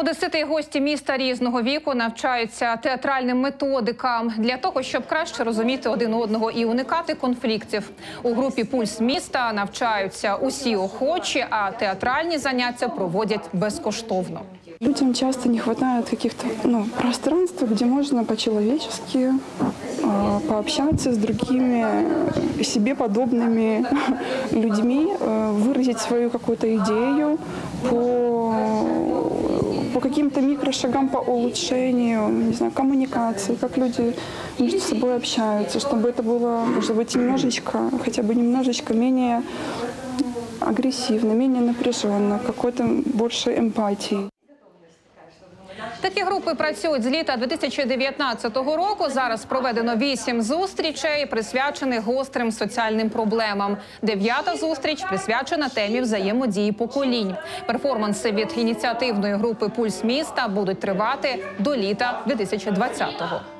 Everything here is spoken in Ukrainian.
Одесити гості міста різного віку навчаються театральним методикам для того, щоб краще розуміти один одного і уникати конфліктів. У групі Пульс міста навчаються усі охочі, а театральні заняття проводять безкоштовно. Людям часто не хватает каких-то ну, пространств, где можно по-человечески э, пообщаться с другими э, себе подобными людьми, э, выразить свою какую-то идею по, по каким-то микрошагам по улучшению, не знаю, коммуникации, как люди между собой общаются, чтобы это было, может быть, немножечко, хотя бы немножечко менее агрессивно, менее напряженно, какой-то больше эмпатии. Такі групи працюють з літа 2019 року. Зараз проведено вісім зустрічей, присвячених гострим соціальним проблемам. Дев'ята зустріч присвячена темі взаємодії поколінь. Перформанси від ініціативної групи Пульс міста будуть тривати до літа 2020-го.